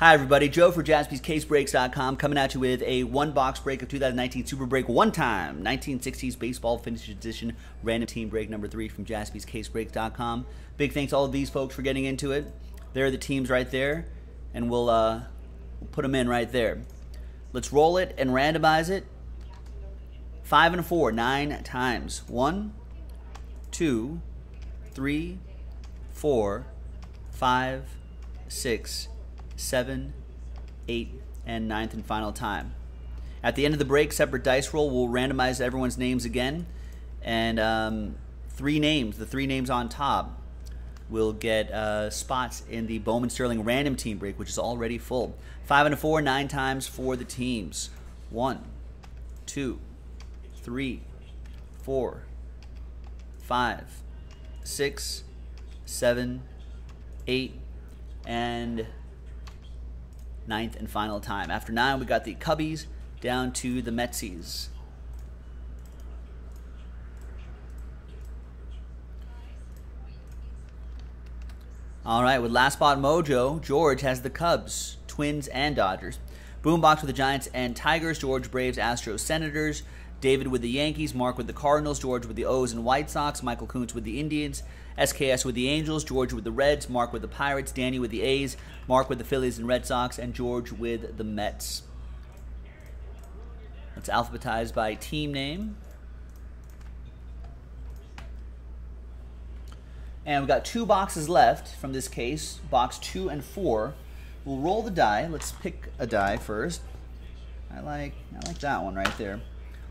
Hi, everybody. Joe for jaspyscasebreaks.com coming at you with a one box break of 2019 Super Break one time 1960s Baseball Finish Edition random team break number three from jaspyscasebreaks.com. Big thanks to all of these folks for getting into it. There are the teams right there, and we'll, uh, we'll put them in right there. Let's roll it and randomize it. Five and four, nine times. One, two, three, four, five, six seven, eight, and ninth and final time. At the end of the break, separate dice roll, we'll randomize everyone's names again. And um, three names, the three names on top, will get uh, spots in the Bowman Sterling random team break, which is already full. Five and a four, nine times for the teams. One, two, three, four, five, six, seven, eight, and ninth and final time. After nine, we got the Cubbies down to the Metsies. All right, with last spot mojo, George has the Cubs, Twins, and Dodgers. Boombox with the Giants and Tigers, George Braves, Astros, Senators, David with the Yankees, Mark with the Cardinals, George with the O's and White Sox, Michael Kuntz with the Indians, SKS with the Angels, George with the Reds, Mark with the Pirates, Danny with the A's, Mark with the Phillies and Red Sox, and George with the Mets. Let's alphabetize by team name. And we've got two boxes left from this case, box two and four. We'll roll the die. Let's pick a die first. I like I like that one right there.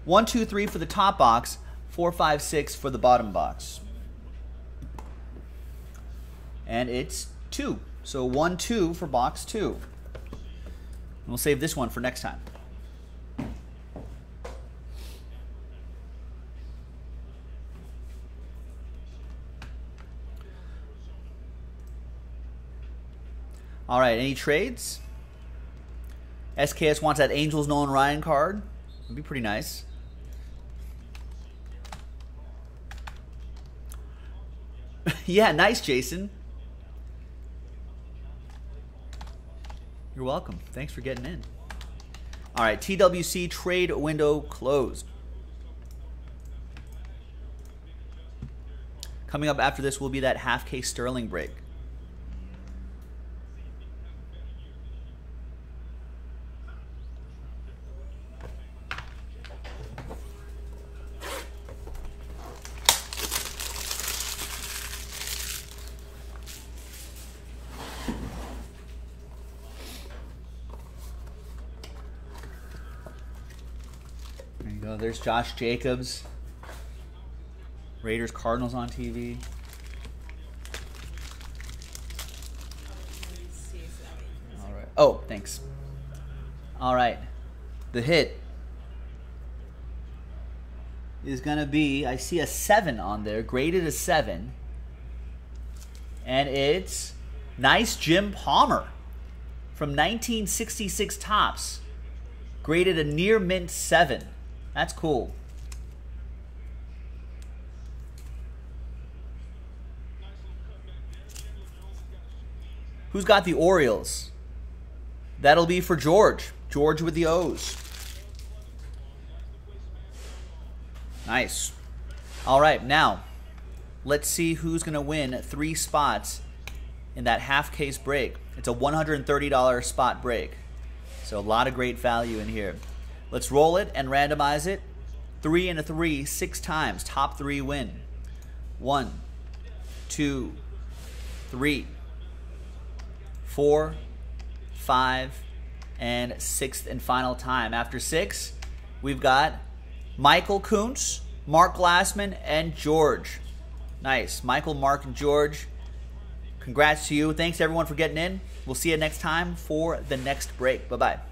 One, two, three for the top box, four, five, six for the bottom box and it's two. So one, two for box two. And we'll save this one for next time. All right, any trades? SKS wants that Angels Nolan Ryan card. Would be pretty nice. Yeah, nice, Jason. You're welcome. Thanks for getting in. All right, TWC trade window closed. Coming up after this will be that half case Sterling break. There's Josh Jacobs. Raiders Cardinals on TV. All right. Oh, thanks. All right. The hit is going to be, I see a 7 on there, graded a 7. And it's nice Jim Palmer from 1966 Topps. Graded a near mint 7. That's cool. Who's got the Orioles? That'll be for George. George with the O's. Nice. All right, now let's see who's going to win three spots in that half case break. It's a $130 spot break. So a lot of great value in here. Let's roll it and randomize it. Three and a three, six times. Top three win. One, two, three, four, five, and sixth and final time. After six, we've got Michael Kuntz, Mark Glassman, and George. Nice. Michael, Mark, and George. Congrats to you. Thanks everyone for getting in. We'll see you next time for the next break. Bye bye.